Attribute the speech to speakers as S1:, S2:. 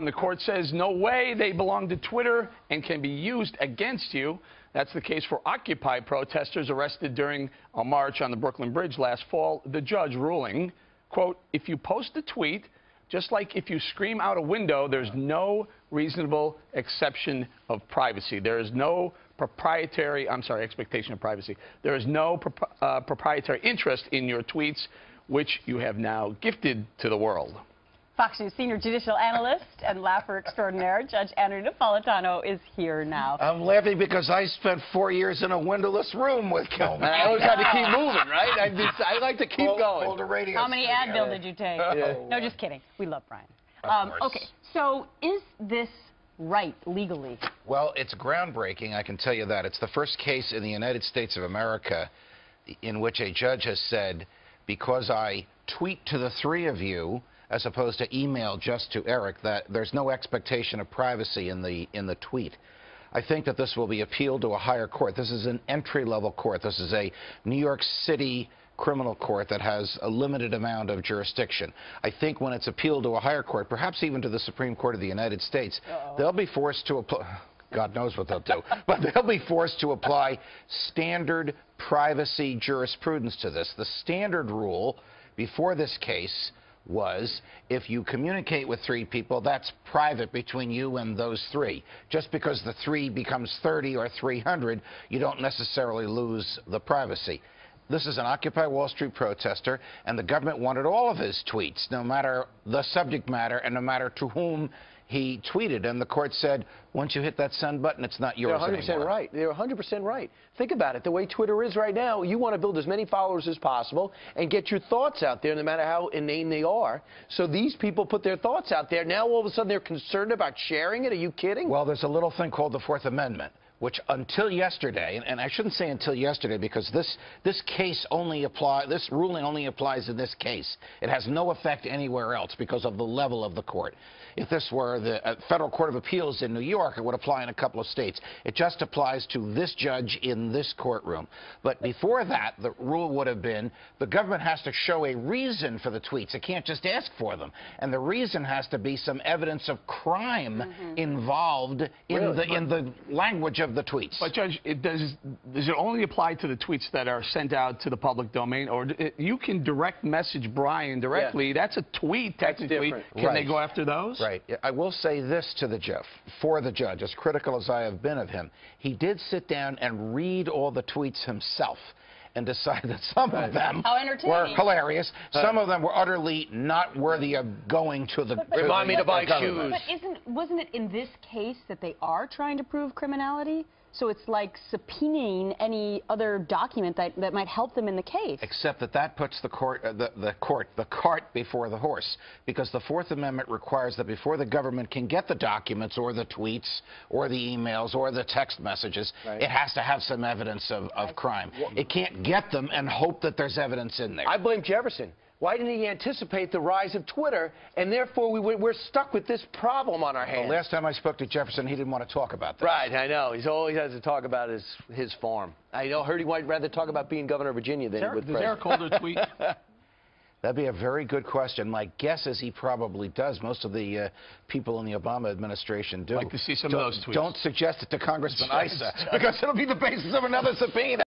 S1: The court says no way they belong to Twitter and can be used against you. That's the case for Occupy protesters arrested during a march on the Brooklyn Bridge last fall. The judge ruling, quote, if you post a tweet, just like if you scream out a window, there's no reasonable exception of privacy. There is no proprietary, I'm sorry, expectation of privacy. There is no uh, proprietary interest in your tweets, which you have now gifted to the world.
S2: Fox News senior judicial analyst and laugher extraordinaire, Judge Andrew Napolitano, is here now.
S3: I'm laughing because I spent four years in a windowless room with Kilmeade.
S4: I always had to keep moving, right? I, be, I like to keep
S3: hold,
S4: going.
S3: Hold a radio
S2: How many
S3: studio.
S2: Advil did you take?
S3: Yeah.
S2: No, just kidding. We love Brian. Um, okay, so is this right legally?
S3: Well, it's groundbreaking, I can tell you that. It's the first case in the United States of America in which a judge has said, because I tweet to the three of you, as opposed to email just to Eric, that there's no expectation of privacy in the, in the tweet. I think that this will be appealed to a higher court. This is an entry-level court. This is a New York City criminal court that has a limited amount of jurisdiction. I think when it's appealed to a higher court, perhaps even to the Supreme Court of the United States, they'll be forced to apply. God knows what they'll do. but they'll be forced to apply standard privacy jurisprudence to this. The standard rule before this case was if you communicate with three people, that's private between you and those three. Just because the three becomes 30 or 300, you don't necessarily lose the privacy. This is an Occupy Wall Street protester, and the government wanted all of his tweets, no matter the subject matter and no matter to whom he tweeted. And the court said, once you hit that send button, it's not yours They're
S4: 100%
S3: anymore.
S4: right. They're 100% right. Think about it. The way Twitter is right now, you want to build as many followers as possible and get your thoughts out there, no matter how inane they are. So these people put their thoughts out there. Now all of a sudden they're concerned about sharing it. Are you kidding?
S3: Well, there's a little thing called the Fourth Amendment, which until yesterday, and, and I shouldn't say until yesterday because this this case only apply this ruling only applies in this case. It has no effect anywhere else because of the level of the court. If this were the uh, Federal Court of Appeals in New York, it would apply in a couple of states. It just applies to this judge in this courtroom. But before that, the rule would have been the government has to show a reason for the tweets. It can't just ask for them. And the reason has to be some evidence of crime mm-hmm. involved in
S4: Really?
S3: the in the language of the tweets.
S1: But Judge, it does does it only apply to the tweets that are sent out to the public domain, or it, you can direct message Brian directly? That's a tweet technically.
S4: different.
S1: Can they go after those?
S3: Right. I will say this to the Jeff for the judge, as critical as I have been of him, he did sit down and read all the tweets himself and decide that some of them were
S2: entertaining.
S3: hilarious. Some of them were utterly not worthy of going to the. to
S4: Remind me to buy shoes.
S2: But isn't wasn't it in this case that they are trying to prove criminality? So it's like subpoenaing any other document that, that might help them in the case.
S3: Except that that puts the court, uh, the, the court, the cart before the horse, because the Fourth Amendment requires that before the government can get the documents or the tweets or the emails or the text messages,
S4: Right.
S3: it has to have some evidence of, of crime. It can't get them and hope that there's evidence in there.
S4: I blame Jefferson. Why didn't he anticipate the rise of Twitter? And therefore, we, we're stuck with this problem on our
S3: the
S4: hands.
S3: last time I spoke to Jefferson, he didn't want to talk about that.
S4: Right, I know. He's all he has to talk about is his farm. I know, heard he might rather talk about being governor of Virginia than he
S1: Does
S4: would
S1: Eric, does Eric. Holder tweet?
S3: That'd be a very good question. My guess is he probably does. Most of the uh, people in the Obama administration do.
S1: Like to see some of
S3: Don't-
S1: those tweets.
S3: Don't suggest it to Congressman Issa, because it'll be the basis of another subpoena.